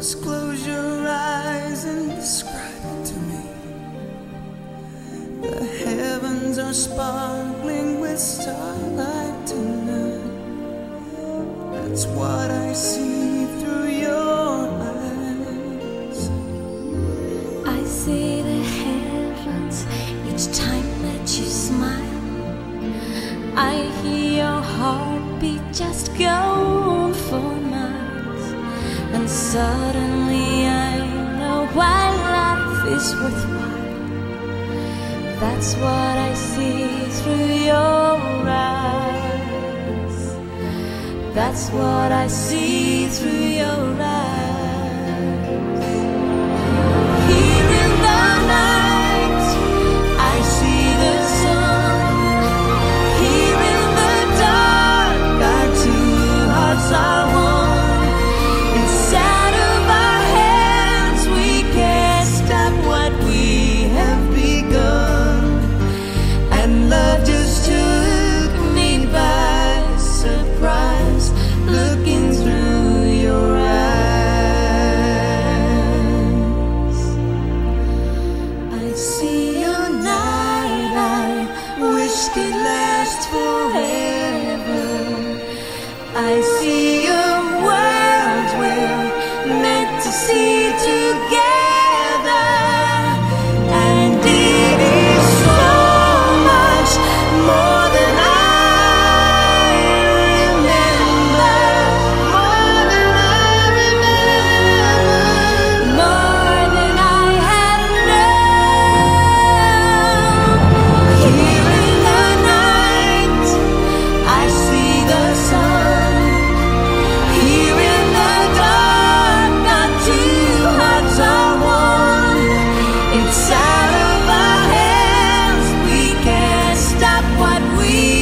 Just close your eyes and describe it to me. The heavens are sparkling with starlight tonight. That's what I see through your eyes. I see the heavens each time that you smile. I hear your heartbeat just go suddenly I know why life is worthwhile. That's what I see through your eyes. That's what I see through your eyes. could last forever. I see a world we're meant to see together. we